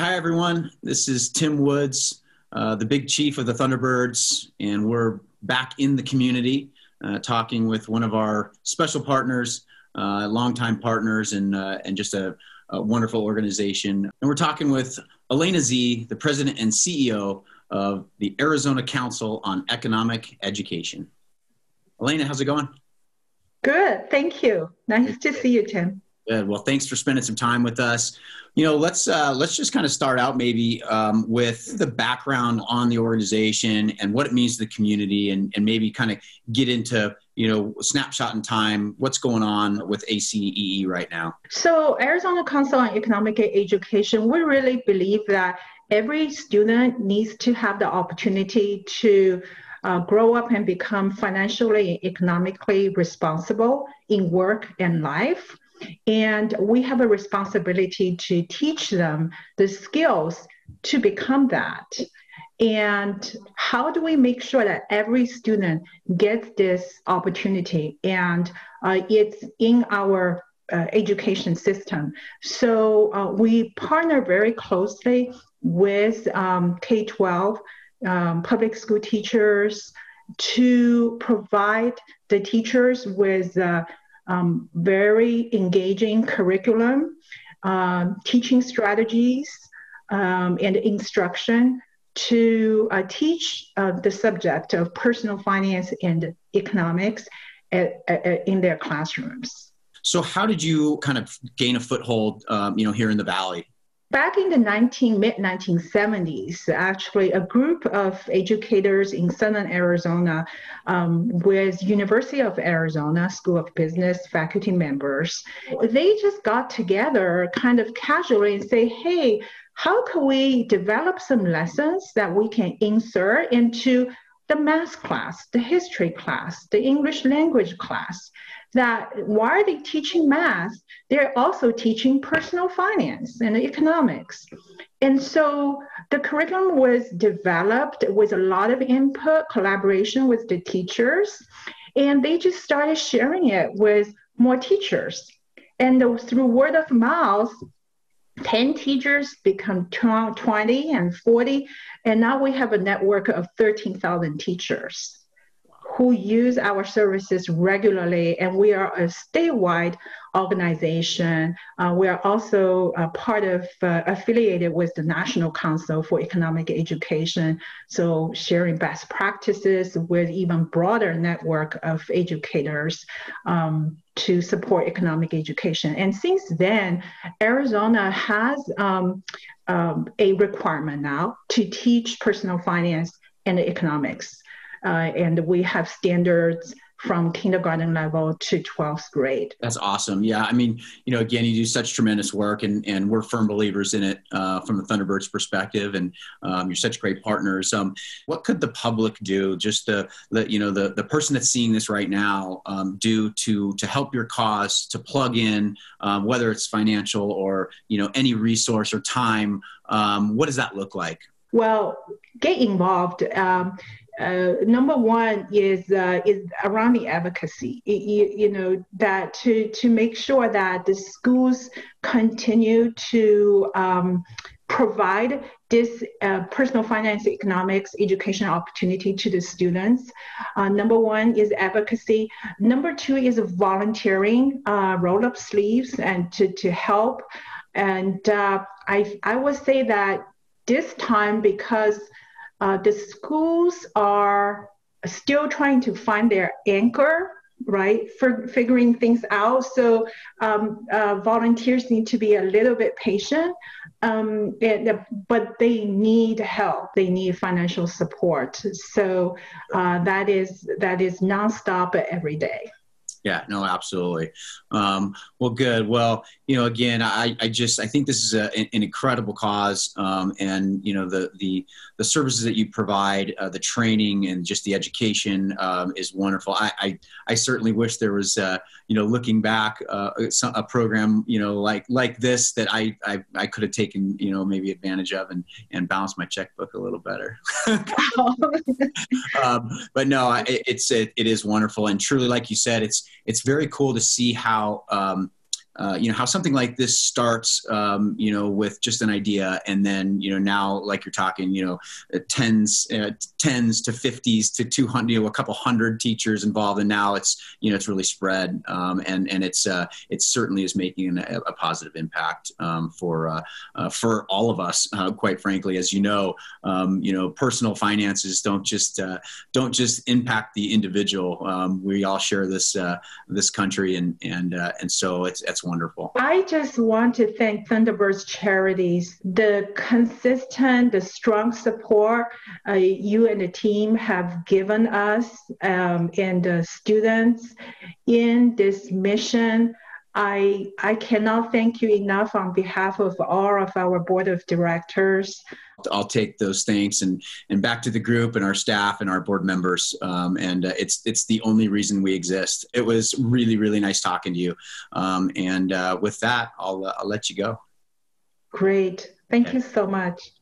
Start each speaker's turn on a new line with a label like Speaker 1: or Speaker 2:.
Speaker 1: Hi, everyone. This is Tim Woods, uh, the big chief of the Thunderbirds, and we're back in the community uh, talking with one of our special partners, uh, longtime partners, and, uh, and just a, a, wonderful organization. And we're talking with Elena Zee, the president and CEO of the Arizona Council on Economic Education. Elena, how's it going?
Speaker 2: Good, thank you. Nice to see you, Tim.
Speaker 1: Good. Well, thanks for spending some time with us. You know, let's uh, let's just kind of start out maybe um, with the background on the organization and what it means to the community, and, and maybe kind of get into you know snapshot in time what's going on with ACEE right now.
Speaker 2: So, Arizona Council on Economic Education, we really believe that every student needs to have the opportunity to uh, grow up and become financially, and economically responsible in work and life. And we have a responsibility to teach them the skills to become that. And how do we make sure that every student gets this opportunity and uh, it's in our uh, education system? So uh, we partner very closely with um, K 12 um, public school teachers to provide the teachers with uh, um, very engaging curriculum, um, teaching strategies, um, and instruction to uh, teach uh, the subject of personal finance and economics at, at, in their classrooms.
Speaker 1: So, how did you kind of gain a foothold, um, you know, here in the Valley?
Speaker 2: Back in the 19, mid 1970s, actually, a group of educators in southern Arizona um, with University of Arizona School of Business faculty members, they just got together kind of casually and say, hey, how can we develop some lessons that we can insert into the math class, the history class, the English language class? that why are they teaching math? They're also teaching personal finance and economics. And so the curriculum was developed with a lot of input, collaboration with the teachers, and they just started sharing it with more teachers. And through word of mouth, 10 teachers become 20 and 40, and now we have a network of 13,000 teachers who use our services regularly, and we are a statewide organization. Uh, we are also a part of uh, affiliated with the National Council for Economic Education, so sharing best practices with even broader network of educators um, to support economic education. And since then, Arizona has um, um, a requirement now to teach personal finance and economics. Uh, and we have standards from kindergarten level to 12th grade.
Speaker 1: That's awesome. Yeah. I mean, you know, again, you do such tremendous work and, and we're firm believers in it uh, from the Thunderbirds perspective. And um, you're such great partners. Um, what could the public do just the, the you know, the, the person that's seeing this right now um, do to, to help your cause, to plug in, um, whether it's financial or, you know, any resource or time, um, what does that look like?
Speaker 2: Well, get involved. Um, uh, number one is uh, is around the advocacy. It, you, you, know that to to make sure that the schools continue to um, provide this uh, personal finance economics education opportunity to the students. Uh, number one is advocacy. Number two is volunteering, uh, roll up sleeves and to, to help. And uh, I, I would say that this time because uh, the schools are still trying to find their anchor right for figuring things out. So um, uh, volunteers need to be a little bit patient um, and, but they need help. They need financial support. So uh, that is that is nonstop every day
Speaker 1: yeah, no, absolutely. Um, well, good. Well, you know, again, I, I just I think this is a, an incredible cause, um, and you know the the the services that you provide, uh, the training and just the education um, is wonderful. I, I, I certainly wish there was uh, you know looking back uh, a program you know like like this that I I, I could have taken you know maybe advantage of and and balanced my checkbook a little better. um, but no, it, it's it, it is wonderful and truly like you said, it's it's very cool to see how. Um, uh, you know how something like this starts um, you know with just an idea and then you know now like you're talking you know tens uh, tens to 50s to 200 you know a couple hundred teachers involved and now it's you know it's really spread um, and and it's uh, it certainly is making a, a positive impact um, for uh, uh, for all of us quite frankly. As you know um, you know personal finances don't just don't just impact the individual. Um, we all share this this country and and and so it's it's wonderful.
Speaker 2: I just want to thank Thunderbirds Charities, the consistent, the strong support uh, you and the team have given us um, and the students in this mission. I, I cannot thank you enough on behalf of all of our board of directors.
Speaker 1: I'll take those thanks and and back to the group and our staff and our board members. Um, and uh, it's it's the only reason we exist. It was really really nice talking to you. Um, and uh, with that, I'll uh, I'll let you go.
Speaker 2: Great. Thank you so much.